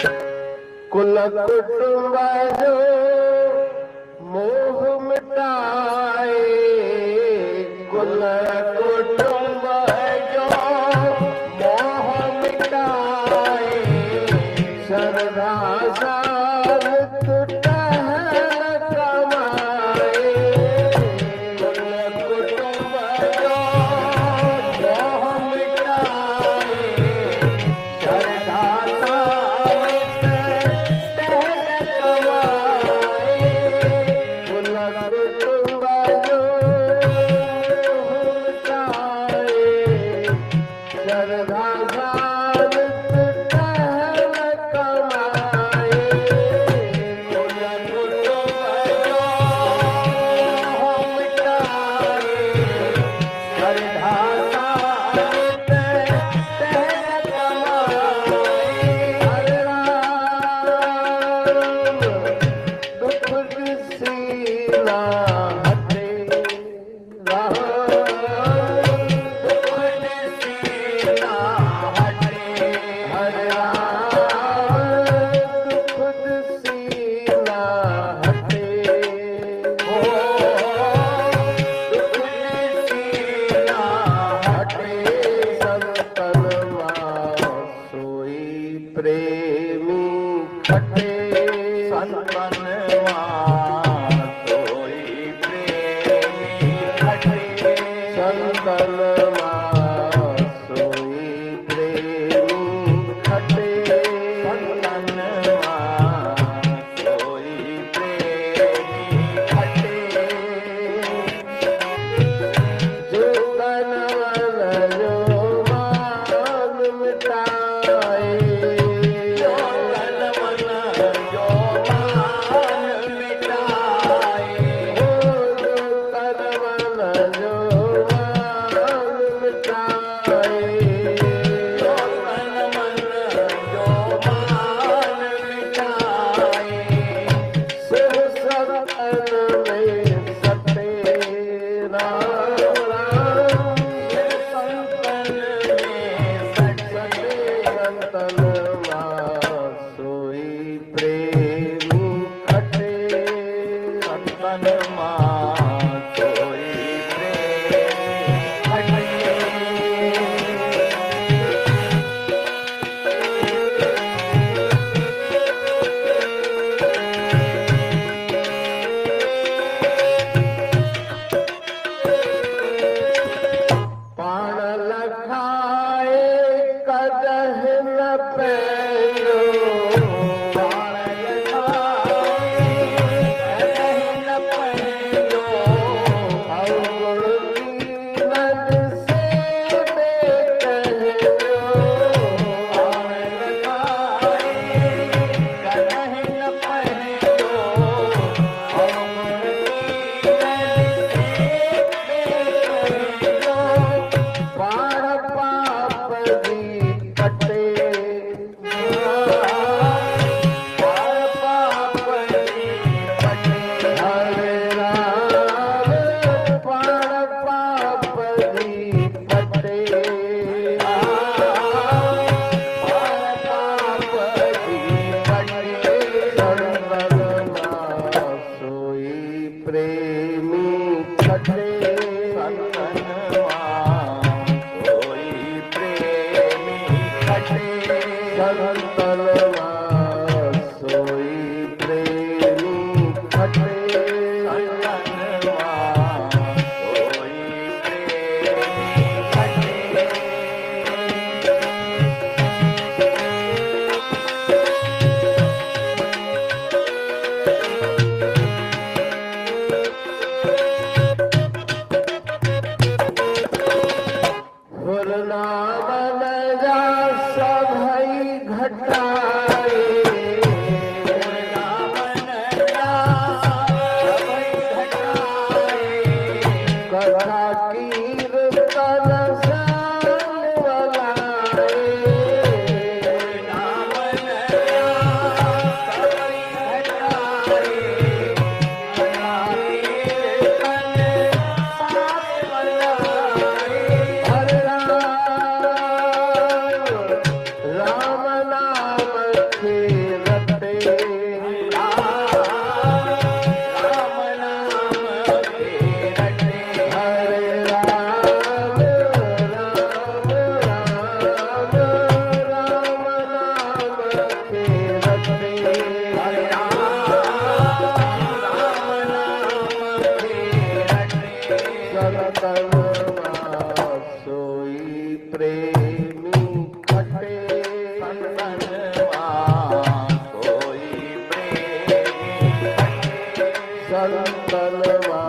कुल कुटुंब जो मोह मिटाए ಹಟ್ಟ संतनवा